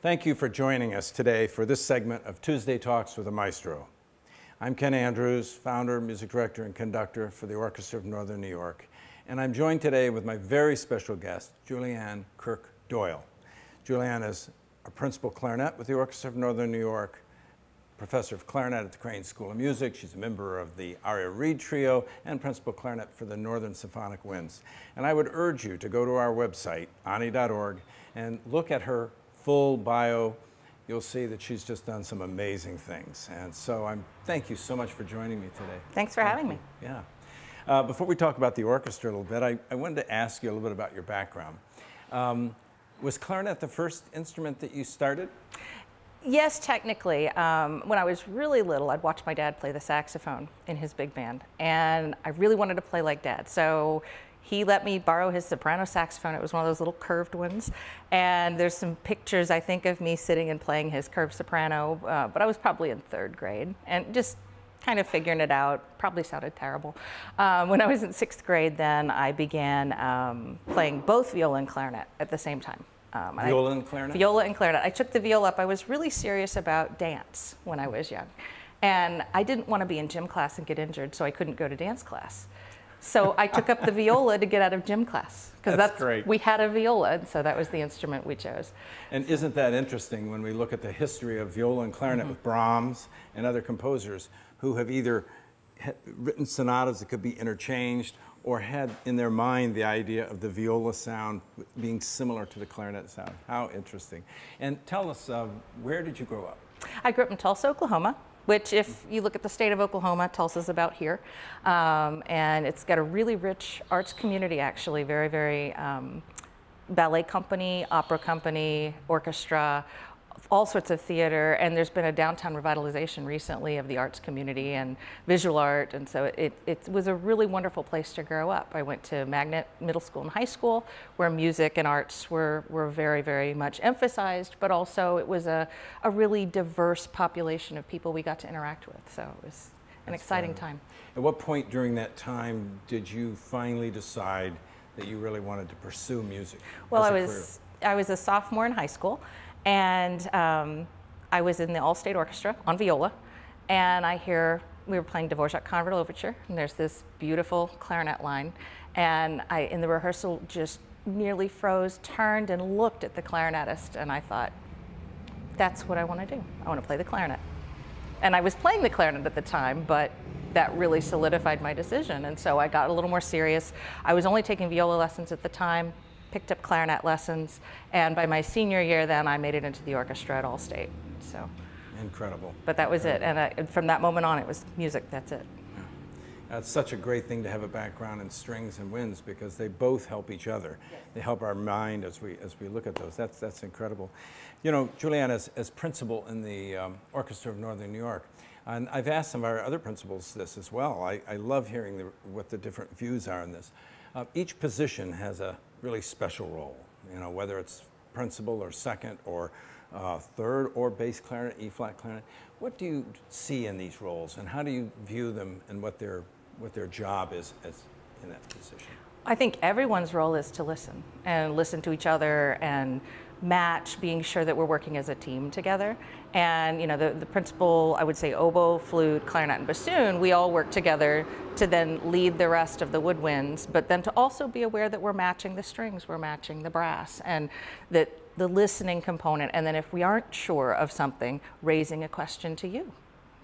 Thank you for joining us today for this segment of Tuesday Talks with a Maestro. I'm Ken Andrews, founder, music director, and conductor for the Orchestra of Northern New York, and I'm joined today with my very special guest, Julianne Kirk Doyle. Julianne is a principal clarinet with the Orchestra of Northern New York, professor of clarinet at the Crane School of Music. She's a member of the Aria Reed Trio and principal clarinet for the Northern Symphonic Winds. And I would urge you to go to our website, onny.org, and look at her full bio. You'll see that she's just done some amazing things. And so I'm thank you so much for joining me today. Thanks for thank having you. me. Yeah. Uh, before we talk about the orchestra a little bit, I, I wanted to ask you a little bit about your background. Um, was clarinet the first instrument that you started? Yes, technically. Um, when I was really little, I'd watch my dad play the saxophone in his big band, and I really wanted to play like dad. So he let me borrow his soprano saxophone. It was one of those little curved ones. And there's some pictures, I think, of me sitting and playing his curved soprano, uh, but I was probably in third grade and just kind of figuring it out. Probably sounded terrible. Um, when I was in sixth grade, then I began um, playing both viola and clarinet at the same time. Um, viola and clarinet? Viola and clarinet. I took the viola up. I was really serious about dance when I was young. And I didn't want to be in gym class and get injured, so I couldn't go to dance class. So I took up the viola to get out of gym class because that's, that's, great. We had a viola, and so that was the instrument we chose. And isn't that interesting when we look at the history of viola and clarinet mm -hmm. with Brahms and other composers who have either written sonatas that could be interchanged or had in their mind the idea of the viola sound being similar to the clarinet sound. How interesting. And tell us, uh, where did you grow up? I grew up in Tulsa, Oklahoma, which if you look at the state of Oklahoma, Tulsa's about here. Um, and it's got a really rich arts community, actually, very, very um, ballet company, opera company, orchestra, all sorts of theater, and there's been a downtown revitalization recently of the arts community and visual art, and so it, it was a really wonderful place to grow up. I went to Magnet Middle School and High School, where music and arts were, were very, very much emphasized, but also it was a, a really diverse population of people we got to interact with, so it was an That's exciting time. At what point during that time did you finally decide that you really wanted to pursue music? Well, I was, I was a sophomore in high school, and um, I was in the All-State Orchestra on viola, and I hear we were playing Dvorak Convert Overture, and there's this beautiful clarinet line, and I, in the rehearsal, just nearly froze, turned and looked at the clarinetist, and I thought, that's what I want to do. I want to play the clarinet. And I was playing the clarinet at the time, but that really solidified my decision. And so I got a little more serious. I was only taking viola lessons at the time, picked up clarinet lessons, and by my senior year, then I made it into the orchestra at All-State. So incredible. But that was it, and, I, from that moment on, it was music. That's it. That's such a great thing to have a background in strings and winds because they both help each other. Yes. They help our mind as we as we look at those. That's that's incredible. You know, Julianne, as, as principal in the um, Orchestra of Northern New York, and I've asked some of our other principals this as well. I, I love hearing the, what the different views are on this. Uh, each position has a really special role, you know, whether it's principal or second or uh, third or bass clarinet, E-flat clarinet. What do you see in these roles and how do you view them and what their, what their job is as in that position? I think everyone's role is to listen and listen to each other and match, being sure that we're working as a team together. And you know, the, the principal, I would say oboe, flute, clarinet, and bassoon, we all work together to then lead the rest of the woodwinds, but then to also be aware that we're matching the strings, we're matching the brass, and that the listening component, and then if we aren't sure of something, raising a question to you.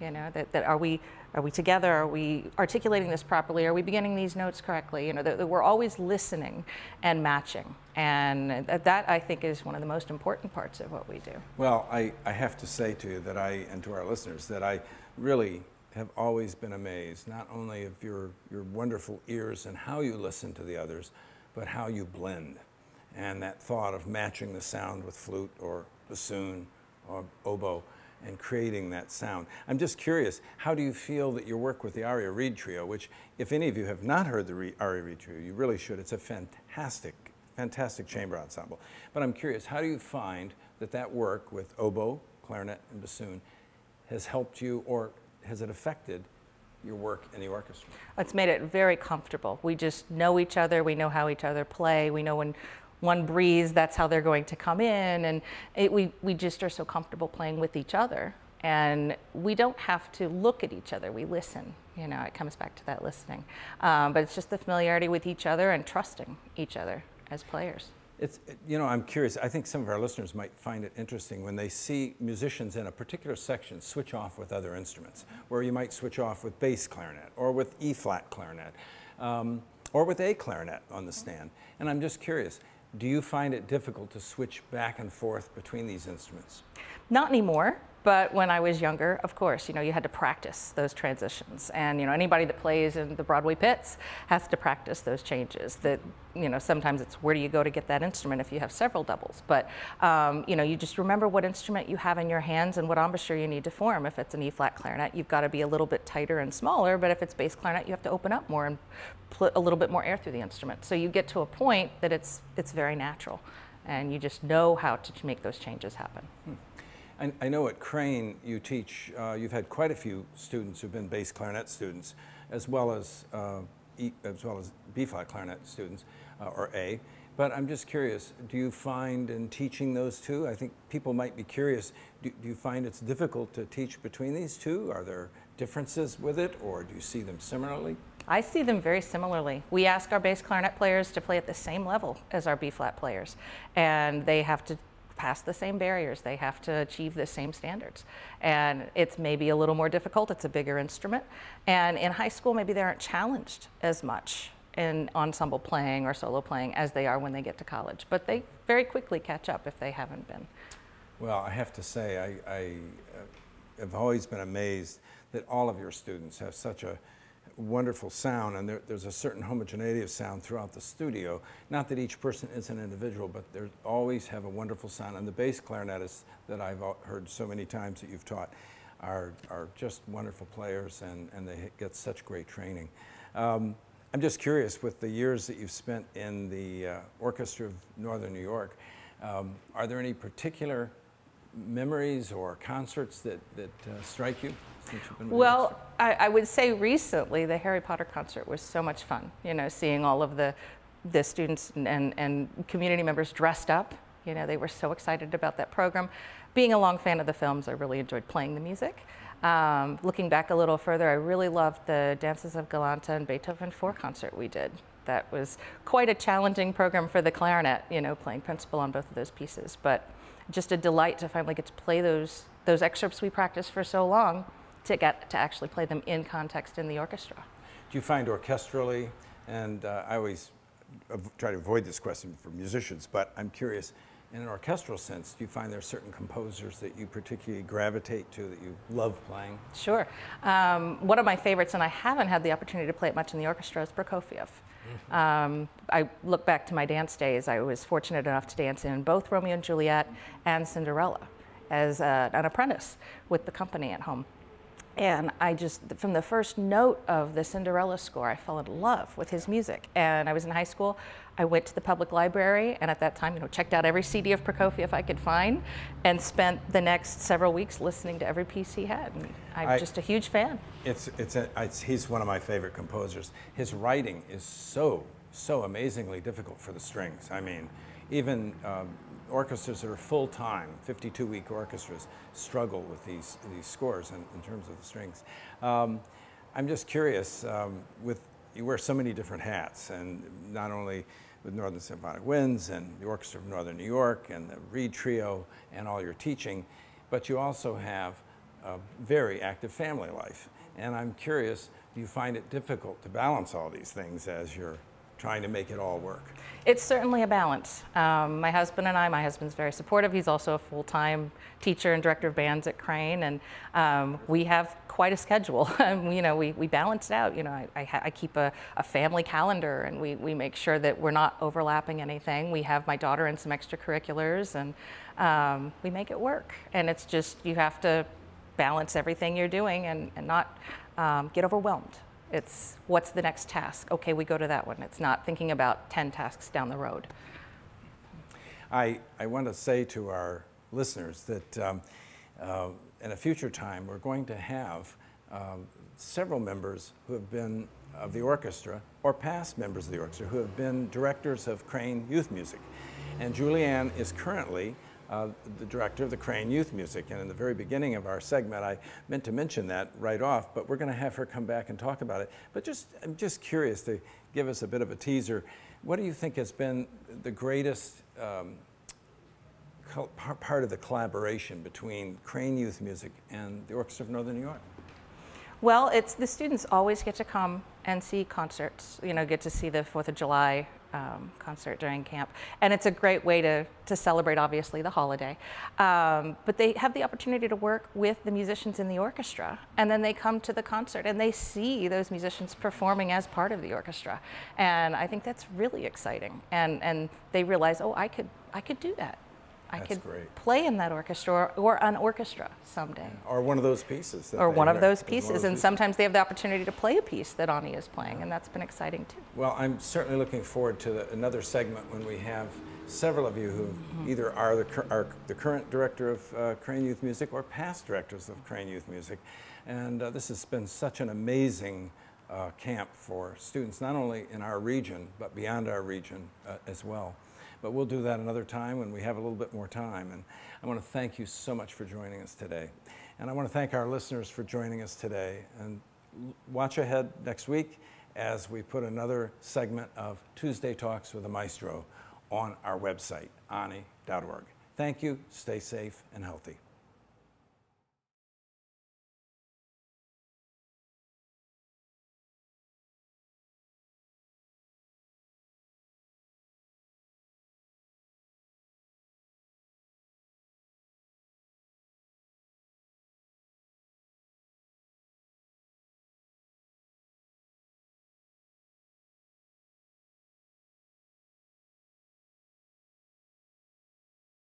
You know, that, that are we are we together? Are we articulating this properly? Are we beginning these notes correctly? You know, that, that we're always listening and matching. And that, I think, is one of the most important parts of what we do. Well, I, I have to say to you that I, and to our listeners, that I really have always been amazed, not only of your, your wonderful ears and how you listen to the others, but how you blend. And that thought of matching the sound with flute or bassoon or oboe and creating that sound. I'm just curious, how do you feel that your work with the Aria Reed Trio, which if any of you have not heard the Aria Reed Trio, you really should. It's a fantastic, fantastic chamber ensemble. But I'm curious, how do you find that that work with oboe, clarinet, and bassoon has helped you or has it affected your work in the orchestra? It's made it very comfortable. We just know each other. We know how each other play. We know when one breeze, that's how they're going to come in. And it, we, we just are so comfortable playing with each other. And we don't have to look at each other, we listen. You know, it comes back to that listening. Um, but it's just the familiarity with each other and trusting each other as players. It's, you know, I'm curious. I think some of our listeners might find it interesting when they see musicians in a particular section switch off with other instruments, where you might switch off with bass clarinet or with E flat clarinet um, or with A clarinet on the stand. And I'm just curious, do you find it difficult to switch back and forth between these instruments? Not anymore. But when I was younger, of course, you know, you had to practice those transitions. And, you know, anybody that plays in the Broadway pits has to practice those changes. That, you know, sometimes it's where do you go to get that instrument if you have several doubles. But, um, you know, you just remember what instrument you have in your hands and what embouchure you need to form. If it's an E-flat clarinet, you've got to be a little bit tighter and smaller. But if it's bass clarinet, you have to open up more and put a little bit more air through the instrument. So you get to a point that it's, it's very natural. And you just know how to make those changes happen. Hmm. I, I know at Crane you teach, uh, you've had quite a few students who've been bass clarinet students, as well as, uh, e, as well as B-flat clarinet students, uh, or A. But I'm just curious, do you find in teaching those two, I think people might be curious, do, do, you find it's difficult to teach between these two? Are there differences with it, or do you see them similarly? I see them very similarly. We ask our bass clarinet players to play at the same level as our B-flat players, and they have to pass the same barriers. They have to achieve the same standards. And it's maybe a little more difficult. It's a bigger instrument. And in high school, maybe they aren't challenged as much in ensemble playing or solo playing as they are when they get to college. But they very quickly catch up if they haven't been. Well, I have to say, I, I uh, have always been amazed that all of your students have such a wonderful sound, and there, there's a certain homogeneity of sound throughout the studio. Not that each person is an individual, but they always have a wonderful sound. And the bass clarinetists that I've heard so many times that you've taught are, are just wonderful players, and, and they get such great training. Um, I'm just curious, with the years that you've spent in the uh, Orchestra of Northern New York, um, are there any particular memories or concerts that, that uh, strike you? Well, I, I, would say recently the Harry Potter concert was so much fun. You know, seeing all of the the students and, and, and community members dressed up. You know, they were so excited about that program. Being a long fan of the films, I really enjoyed playing the music. Um, looking back a little further, I really loved the Dances of Galanta and Beethoven 4 concert we did. That was quite a challenging program for the clarinet, you know, playing principal on both of those pieces. But just a delight to finally get to play those, those excerpts we practiced for so long to get to actually play them in context in the orchestra. Do you find orchestrally, and uh, I always try to avoid this question for musicians, but I'm curious, in an orchestral sense, do you find there are certain composers that you particularly gravitate to that you love playing? Sure. Um, one of my favorites, and I haven't had the opportunity to play it much in the orchestra, is Prokofiev. Mm-hmm. Um, I look back to my dance days. I was fortunate enough to dance in both Romeo and Juliet and Cinderella as uh, an apprentice with the company at home. And I just, from the first note of the Cinderella score, I fell in love with his music. And I was in high school. I went to the public library, and at that time, you know, checked out every CD of Prokofiev I could find, and spent the next several weeks listening to every piece he had. And I'm I, just a huge fan. It's, it's, a, it's, he's one of my favorite composers. His writing is so, so amazingly difficult for the strings. I mean, even um, orchestras that are full-time, 52-week orchestras, struggle with these, these scores in, in terms of the strings. Um, I'm just curious, um, with, you wear so many different hats, and not only with Northern Symphonic Winds and the Orchestra of Northern New York and the Reed Trio and all your teaching, but you also have a very active family life. And I'm curious, do you find it difficult to balance all these things as you're trying to make it all work? It's certainly a balance. Um, my husband and I, my husband's very supportive. He's also a full-time teacher and director of bands at Crane, and um, we have quite a schedule. you know, we, we balance it out. You know, I, I, I keep a, a, family calendar, and we, we make sure that we're not overlapping anything. We have my daughter in some extracurriculars, and um, we make it work. And it's just, you have to balance everything you're doing and, and not um, get overwhelmed. It's what's the next task? Okay, we go to that one. It's not thinking about 10 tasks down the road. I, I want to say to our listeners that um, uh, in a future time, we're going to have um, several members who have been of the orchestra or past members of the orchestra who have been directors of Crane Youth Music. And Julianne is currently uh, the director of the Crane Youth Music. And in the very beginning of our segment, I meant to mention that right off, but we're going to have her come back and talk about it. But just, I'm just curious to give us a bit of a teaser. What do you think has been the greatest um, part of the collaboration between Crane Youth Music and the Orchestra of Northern New York? Well, it's the students always get to come and see concerts. You know, get to see the Fourth of July um, concert during camp, and it's a great way to to celebrate, obviously, the holiday. Um, but they have the opportunity to work with the musicians in the orchestra, and then they come to the concert and they see those musicians performing as part of the orchestra, and I think that's really exciting. And and they realize, oh, I could I could do that. I That's could great. play in that orchestra or, an orchestra someday Or one of those pieces? or one of those pieces. And sometimes they have the opportunity to play a piece that ONNY is playing, and that's been exciting too. Well, I'm certainly looking forward to the, another segment when we have several of you who Mm-hmm. either are the, are the current director of uh, Crane Youth Music or past directors of Crane Youth Music. And uh, this has been such an amazing uh, camp for students, not only in our region, but beyond our region uh, as well. But we'll do that another time when we have a little bit more time. And I want to thank you so much for joining us today. And I want to thank our listeners for joining us today. And watch ahead next week as we put another segment of Tuesday Talks with a Maestro on our website, onny.org. Thank you, stay safe and healthy.